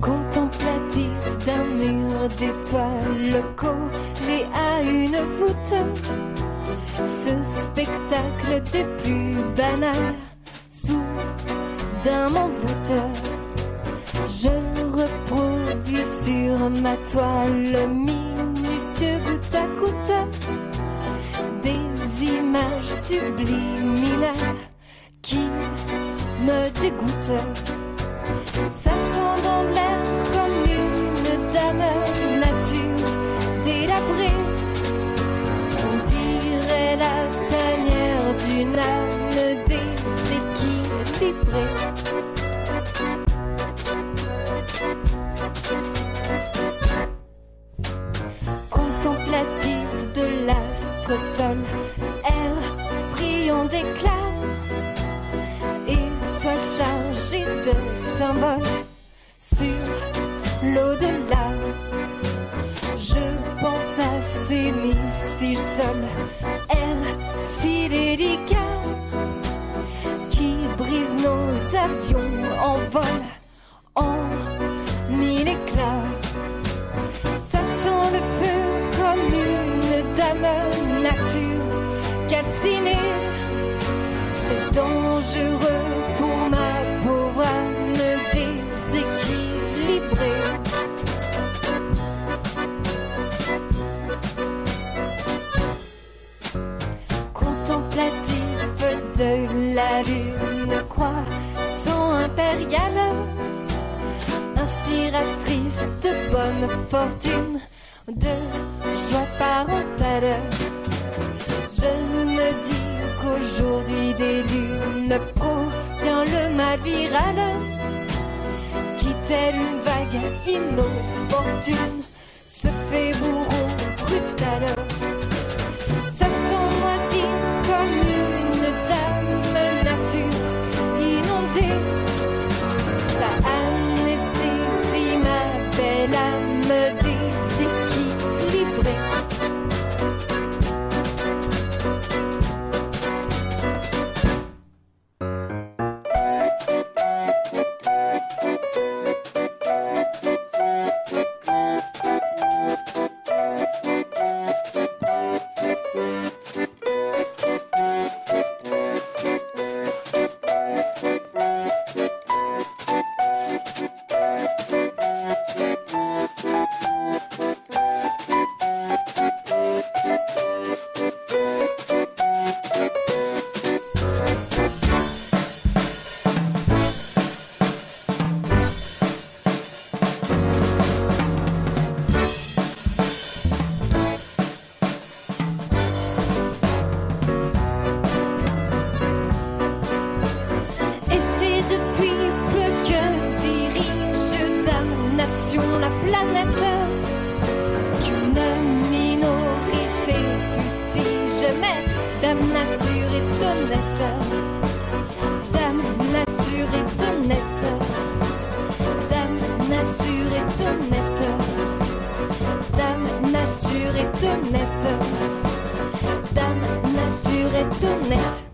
Contemplatif d'un mur d'étoiles collé à une voûte, ce spectacle des plus banals sous d'un m'envoûte. Je sur ma toile minutieux goutte à goutte des images subliminales qui me dégoûtent. L'astre sol, air brillant d'éclat, étoile chargée de symboles sur l'au-delà. Je pense à ces missiles seuls, air si délicat, qui brisent nos avions inspiratrice de bonne fortune, de joie parentale. Je me dis qu'aujourd'hui des lunes provient le mal viral, qui une vague inopportune se fait bourreau la planète qu'une minorité fustige, mais Dame Nature est honnête. Dame Nature est honnête. Dame Nature est honnête. Dame Nature est honnête. Dame Nature est honnête.